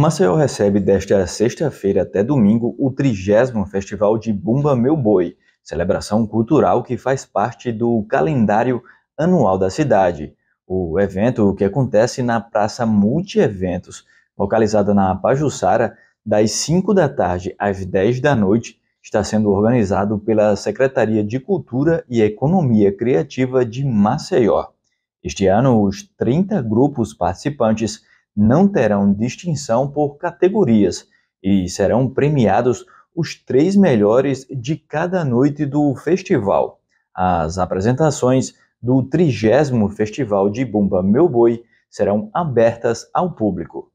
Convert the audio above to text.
Maceió recebe desta sexta-feira até domingo o 30 Festival de Bumba Meu Boi, celebração cultural que faz parte do calendário anual da cidade. O evento, que acontece na Praça Multieventos, localizada na Pajuçara, das 5 da tarde às 10 da noite, está sendo organizado pela Secretaria de Cultura e Economia Criativa de Maceió. Este ano, os 30 grupos participantes não terão distinção por categorias e serão premiados os três melhores de cada noite do festival. As apresentações do 30 Festival de Bumba Meu Boi serão abertas ao público.